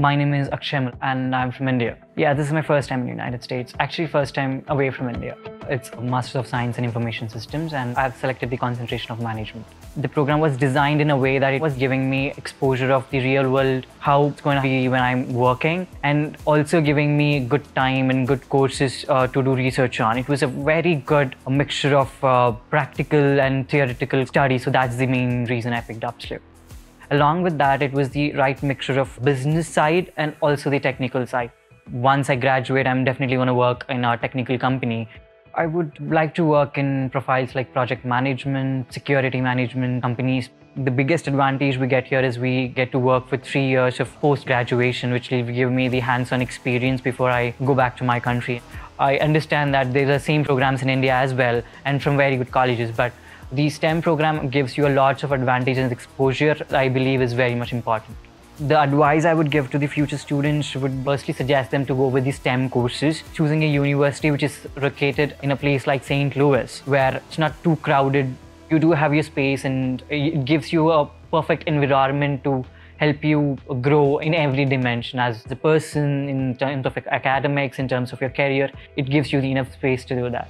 My name is Akshay and I'm from India. Yeah, this is my first time in the United States. Actually, first time away from India. It's a Master of Science in Information Systems and I've selected the concentration of management. The program was designed in a way that it was giving me exposure of the real world, how it's going to be when I'm working, and also giving me good time and good courses uh, to do research on. It was a very good mixture of uh, practical and theoretical study, so that's the main reason I picked up SLU. Along with that, it was the right mixture of business side and also the technical side. Once I graduate, I'm definitely going to work in a technical company. I would like to work in profiles like project management, security management companies. The biggest advantage we get here is we get to work for three years of post graduation, which will give me the hands on experience before I go back to my country. I understand that there are the same programs in India as well and from very good colleges, but the STEM program gives you a lot of advantages exposure, I believe, is very much important. The advice I would give to the future students would firstly suggest them to go with the STEM courses, choosing a university which is located in a place like St. Louis, where it's not too crowded. You do have your space and it gives you a perfect environment to help you grow in every dimension as a person in terms of academics, in terms of your career. It gives you enough space to do that.